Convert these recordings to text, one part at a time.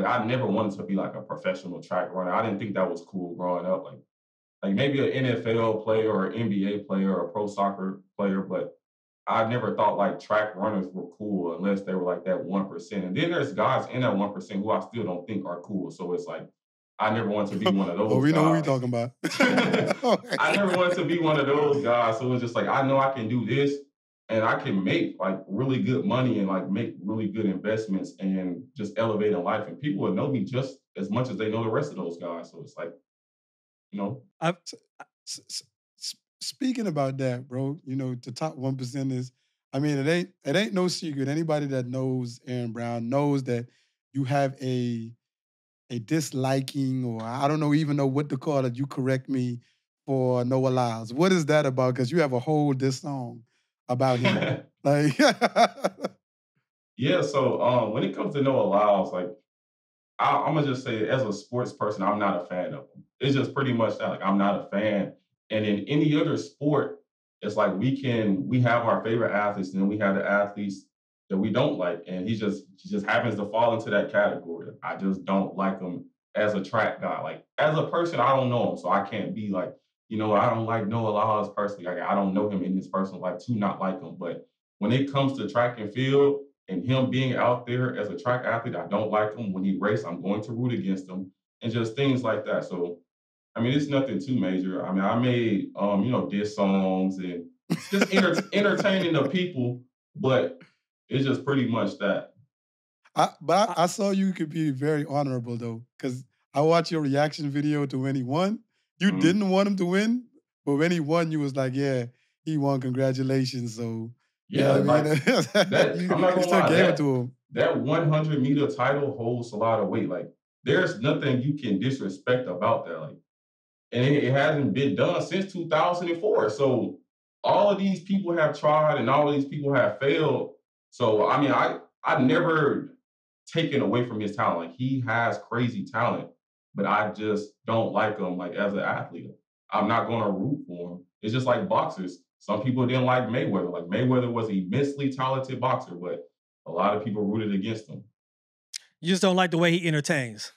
but I never wanted to be like a professional track runner. I didn't think that was cool growing up. Like, like maybe an NFL player or an NBA player or a pro soccer player, but I never thought like track runners were cool unless they were like that one percent. And then there's guys in that one percent who I still don't think are cool. So it's like I never wanted to be one of oh, those. oh, we know guys. what we're talking about. I never wanted to be one of those guys. So it was just like I know I can do this and I can make like really good money and like make really good investments and just elevate in life. And people would know me just as much as they know the rest of those guys. So it's like, you know, I've, speaking about that, bro, you know, the top one percent is. I mean, it ain't it ain't no secret. Anybody that knows Aaron Brown knows that you have a a disliking, or I don't know even know what to call it. You correct me for Noah Lyles. What is that about? Because you have a whole diss song about him. like, Yeah, so um, when it comes to Noah Lyles, like I, I'm gonna just say, as a sports person, I'm not a fan of him. It's just pretty much that. Like I'm not a fan. And in any other sport, it's like we can we have our favorite athletes, and then we have the athletes that we don't like, and he just he just happens to fall into that category. I just don't like him as a track guy. Like as a person, I don't know him, so I can't be like, you know, I don't like Noah Lyles personally. Like I don't know him in his personal life to not like him. But when it comes to track and field and him being out there as a track athlete, I don't like him. When he race, I'm going to root against him, and just things like that. So, I mean, it's nothing too major. I mean, I made um, you know, diss songs and just enter- entertaining the people, but it's just pretty much that. I, but I, I saw you could be very honorable though, because I watched your reaction video to when he won. You Mhm. didn't want him to win, but when he won, you was like, "Yeah, he won. Congratulations!" So Yeah, you know what I mean? that- you, I'm not you still lie, gave that- it to him. that 100 meter title holds a lot of weight. Like, there's nothing you can disrespect about that. Like, and it, it hasn't been done since 2004. So all of these people have tried, and all of these people have failed. So I mean, I I've never taken away from his talent. Like, he has crazy talent, but I just don't like him. Like as an athlete, I'm not going to root for him. It's just like boxers. Some people didn't like Mayweather. Like Mayweather was an immensely talented boxer, but a lot of people rooted against him. You just don't like the way he entertains.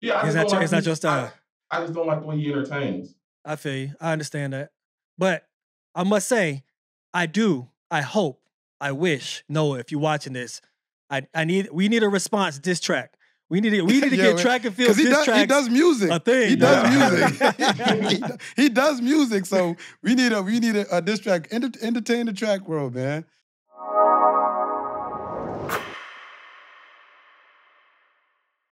Yeah, I Is just that your- like is that your style? I, I just don't like the way he entertains. I feel you. I understand that. But I must say, I do, I hope, I wish, Noah, if you're watching this, I, I need we need a response diss track. We need to we need to Yeah, get track and field Because he does, he does music. a thing. He does Yeah. music. he, do- he does music. So we need a we need a, a diss track. Enter, entertain the track world, man.